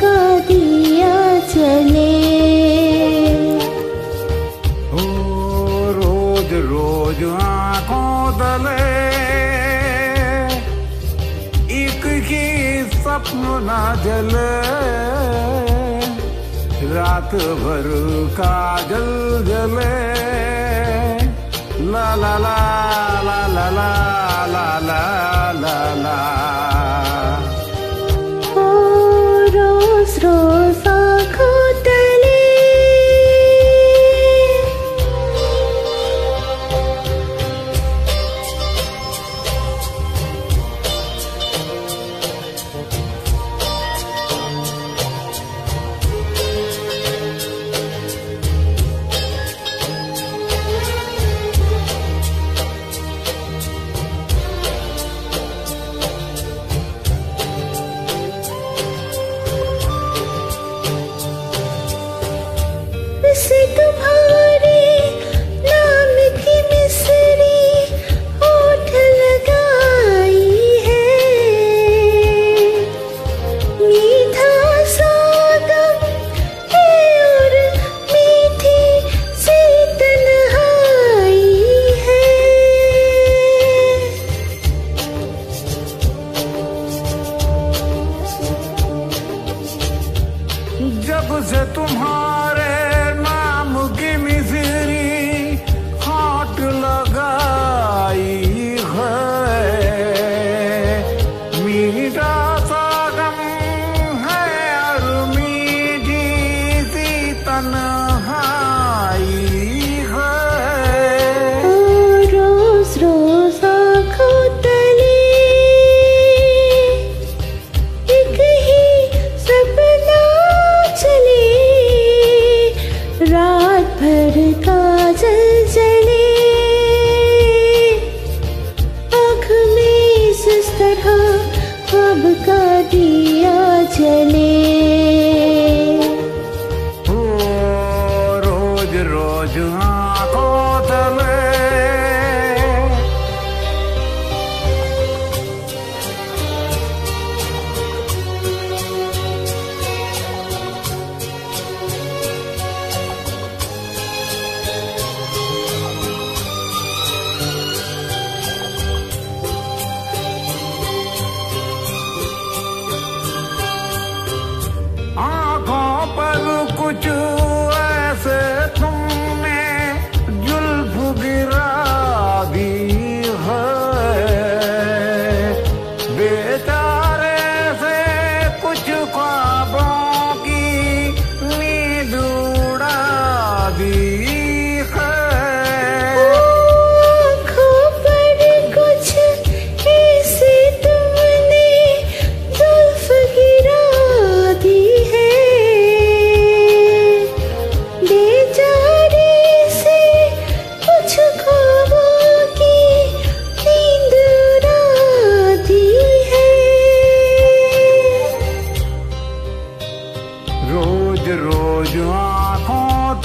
का दिया चले। हो रोज रोज आँखों तले एक ही सपन ना जले। रात भर का जल। जले ला ला ला ला ला ला ला ला। రోజు నా కోతలే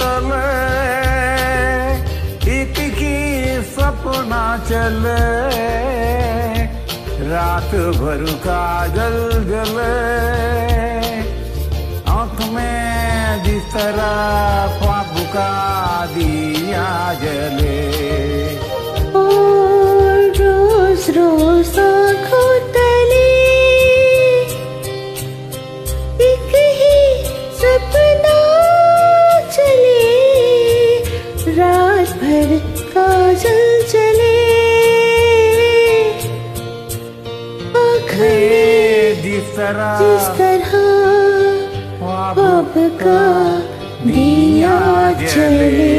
तल एक ही सपना चले। रात भर का जल जले। आँख में जिस तरह ख्वाब का दिया जले। भर का जल चले जिस तरह जिस तरह का दिया चले।